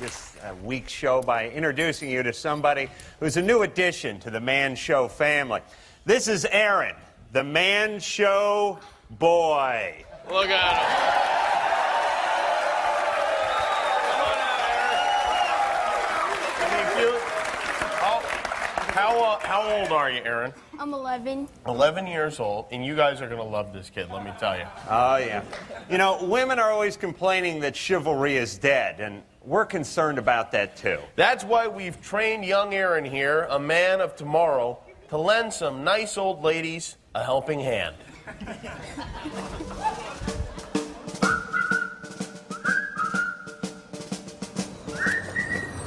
this uh, week's show by introducing you to somebody who's a new addition to the Man Show family. This is Aaron, the Man Show boy. Look at him. Thank you. How, how, uh, how old are you, Aaron? I'm 11. 11 years old, and you guys are going to love this kid, let me tell you. Oh, yeah. You know, women are always complaining that chivalry is dead, and we're concerned about that too. That's why we've trained young Aaron here, a man of tomorrow, to lend some nice old ladies a helping hand.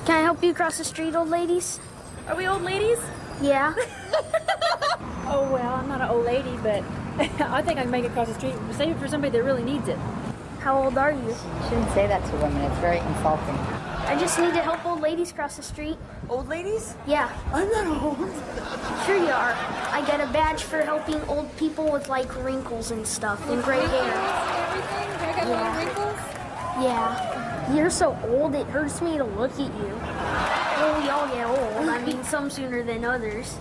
Can I help you cross the street, old ladies? Are we old ladies? Yeah. Oh, well, I'm not an old lady, but I think I can make it across the street. Save it for somebody that really needs it. How old are you? You Shouldn't say that to women. It's very insulting. I just need to help old ladies cross the street. Old ladies? Yeah. I'm not old. Sure you are. I get a badge for helping old people with like wrinkles and stuff and gray hair. Everything? Do I got Yeah. little wrinkles? Yeah. You're so old it hurts me to look at you. Well, we all get old. I mean, some sooner than others.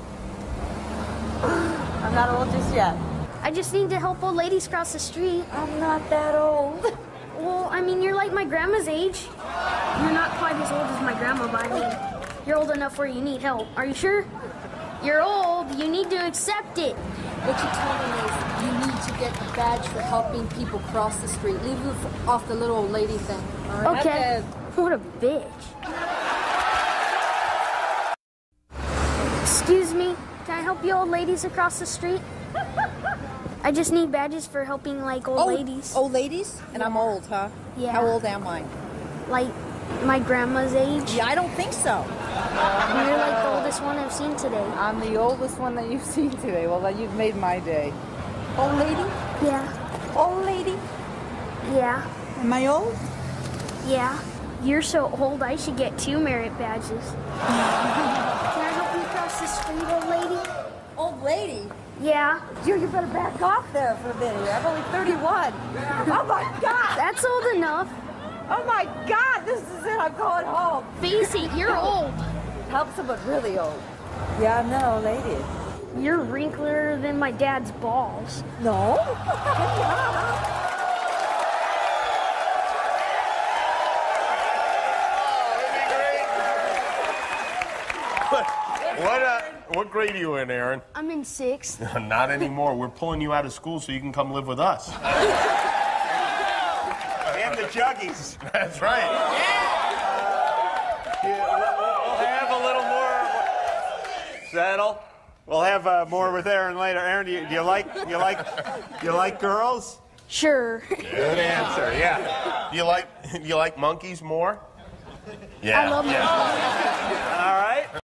I'm not old just yet. I just need to help old ladies cross the street. I'm not that old. Well, I mean, you're like my grandma's age. You're not quite as old as my grandma, but I mean, you're old enough where you need help. Are you sure? You're old. You need to accept it. What you're telling me is you need to get a badge for helping people cross the street. Leave off the little old lady thing. right? Okay. What a bitch. Excuse me. Can I help you old ladies across the street? I just need badges for helping like old oh, ladies. Old ladies? And I'm old, huh? Yeah. How old am I? Like my grandma's age. Yeah, I don't think so. You're like the oldest one I've seen today. I'm the oldest one that you've seen today. Well, then you've made my day. Old lady? Yeah. Old lady? Yeah. Am I old? Yeah. You're so old I should get two merit badges. Can I help you cross the street, old lady? Old lady? Yeah. You, you better back off there for a minute. I'm only 31. Oh my God! That's old enough. Oh my God! This is it. I'm going home. Face it, you're old. Help someone really old. Yeah, I'm not old lady. You're wrinklier than my dad's balls. No? What, uh, what grade are you in, Aaron? I'm in sixth. Not anymore. We're pulling you out of school so you can come live with us. And the juggies. That's right. Yeah, we'll, we'll have a little more. Settle. We'll have uh, more with Aaron later. Aaron, do you, do you like you like you like girls? Sure. Good answer. Yeah. You like you like monkeys more? Yeah. I love yeah. monkeys. All right.